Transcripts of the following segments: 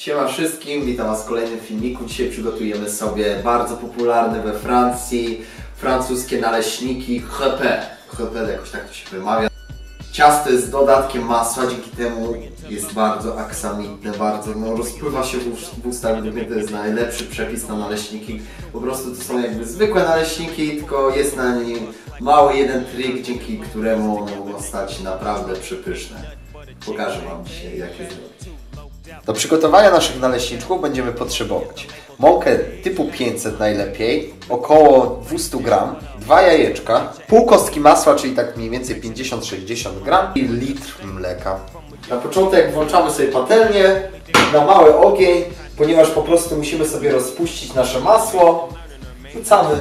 Siema wszystkim, witam Was w kolejnym filmiku. Dzisiaj przygotujemy sobie bardzo popularne we Francji francuskie naleśniki crepe. Crepe jakoś tak to się wymawia. Ciasto jest z dodatkiem masła, dzięki temu jest bardzo aksamitne, bardzo no, rozpływa się w, w ustach. Mnie to jest najlepszy przepis na naleśniki. Po prostu to są jakby zwykłe naleśniki, tylko jest na nim mały jeden trik, dzięki któremu one mogą stać naprawdę przepyszne. Pokażę Wam dzisiaj jak je zrobić. Do przygotowania naszych naleśniczków będziemy potrzebować mąkę typu 500 najlepiej, około 200 gram, dwa jajeczka, pół kostki masła, czyli tak mniej więcej 50-60 gram i litr mleka. Na początek włączamy sobie patelnię na mały ogień, ponieważ po prostu musimy sobie rozpuścić nasze masło. Rzucamy.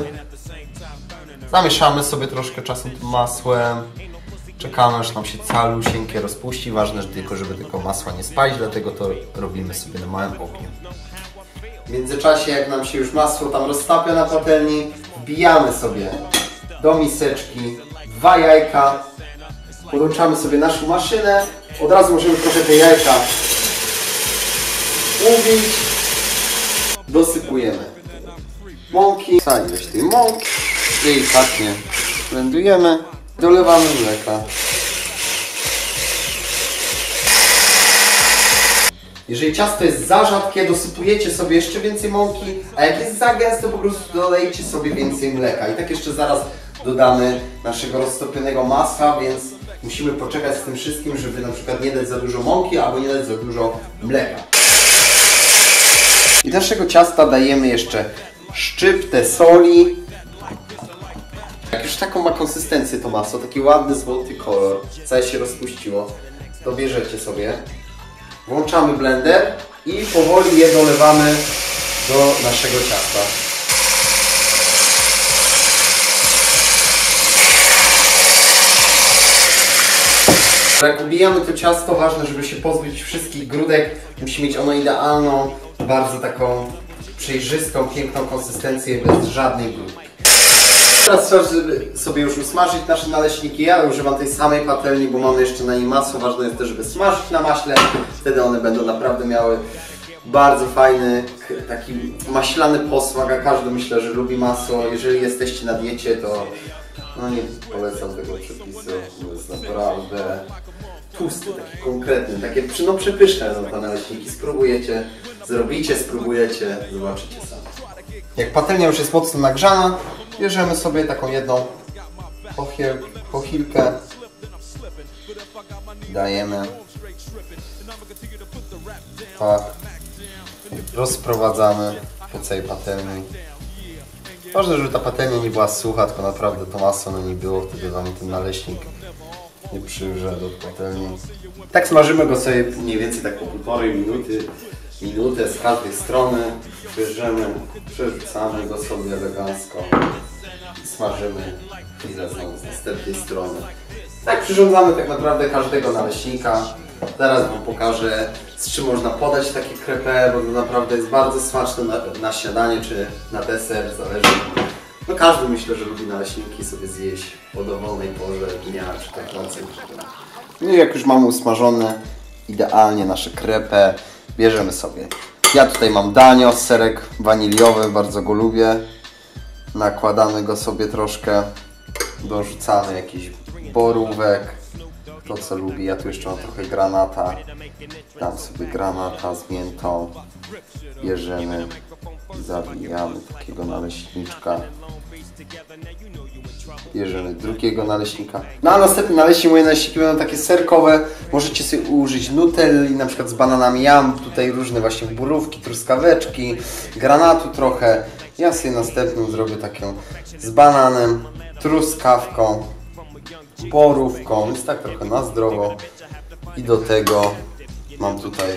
Zamieszamy sobie troszkę czasem tym masłem. Czekamy aż nam się calusieńkie rozpuści. Ważne że tylko, żeby tylko masła nie spalić, dlatego to robimy sobie na małym ogniu. W międzyczasie, jak nam się już masło tam roztapia na patelni, wbijamy sobie do miseczki dwa jajka, podłączamy sobie naszą maszynę, od razu możemy trochę te jajka ubić, dosypujemy mąki, ilość tej mąki, delikatnie blendujemy, dolewamy mleka. Jeżeli ciasto jest za rzadkie, dosypujecie sobie jeszcze więcej mąki, a jak jest za gęste, po prostu dolejcie sobie więcej mleka. I tak jeszcze zaraz dodamy naszego roztopionego masła, więc musimy poczekać z tym wszystkim, żeby na przykład nie dać za dużo mąki, albo nie dać za dużo mleka. I naszego ciasta dajemy jeszcze szczyptę soli. Jak już taką ma konsystencję to masło, taki ładny złoty kolor, całe się rozpuściło, to bierzecie sobie Włączamy blender i powoli je dolewamy do naszego ciasta. Jak ubijamy to ciasto, ważne, żeby się pozbyć wszystkich grudek. Musi mieć ono idealną, bardzo taką przejrzystą, piękną konsystencję bez żadnej grudki. Teraz żeby sobie już usmażyć nasze naleśniki. Ja używam tej samej patelni, bo mamy jeszcze na niej masło. Ważne jest też, żeby smażyć na maśle. Wtedy one będą naprawdę miały bardzo fajny, taki maślany posmak, a każdy myślę, że lubi masło. Jeżeli jesteście na diecie, to no nie polecam tego przepisu. To jest naprawdę tłusty, taki konkretny, takie no przepyszne są te naleśniki. Spróbujecie, zrobicie, spróbujecie, zobaczycie sami. Jak patelnia już jest mocno nagrzana, bierzemy sobie taką jedną pochiel, pochilkę, dajemy, tak, rozprowadzamy po całej patelni. Ważne, żeby ta patelnia nie była sucha, tylko naprawdę to masło na niej było, wtedy Wam ten naleśnik nie przywrze do patelni. Tak smażymy go sobie mniej więcej tak po półtorej minuty, minutę z każdej strony. Bierzemy, przerzucamy go sobie elegancko i smażymy chwilę znowu z następnej strony. Tak przyrządzamy tak naprawdę każdego naleśnika. Zaraz Wam pokażę z czym można podać takie crepe, bo to naprawdę jest bardzo smaczne na, na śniadanie czy na deser, zależy. No każdy myślę, że lubi naleśniki sobie zjeść po dowolnej porze dnia czy tak nocy. No i jak już mamy usmażone idealnie nasze crepe, bierzemy sobie. Ja tutaj mam danio, serek waniliowy, bardzo go lubię. Nakładamy go sobie troszkę, dorzucamy jakiś borówek, to co lubi. Ja tu jeszcze mam trochę granata. Dam sobie granata z miętą. Bierzemy, zawijamy takiego naleśniczka. Bierzemy drugiego naleśnika. No a następny naleśnik, moje naleśniki będą takie serkowe. Możecie sobie użyć nutelli, na przykład z bananami. Ja mam tutaj różne właśnie borówki, truskaweczki, granatu trochę. Ja sobie następną zrobię taką z bananem, truskawką, borówką. Jest tak trochę na zdrowo. I do tego mam tutaj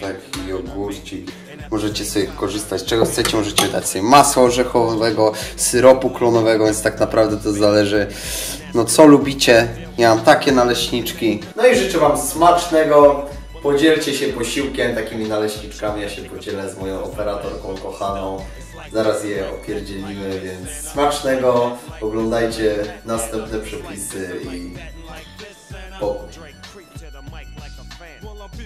taki jogurcik. Możecie sobie korzystać czego chcecie, możecie dać sobie masła orzechowego, syropu klonowego, więc tak naprawdę to zależy no co lubicie. Ja mam takie naleśniczki. No i życzę Wam smacznego. Podzielcie się posiłkiem takimi naleśniczkami. Ja się podzielę z moją operatorką kochaną. Zaraz je opierdzielimy, więc smacznego. Oglądajcie następne przepisy i pokój.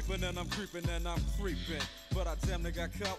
I'm and I'm creeping and I'm creeping. But I damn near got caught